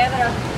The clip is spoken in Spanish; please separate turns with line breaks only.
Pedro.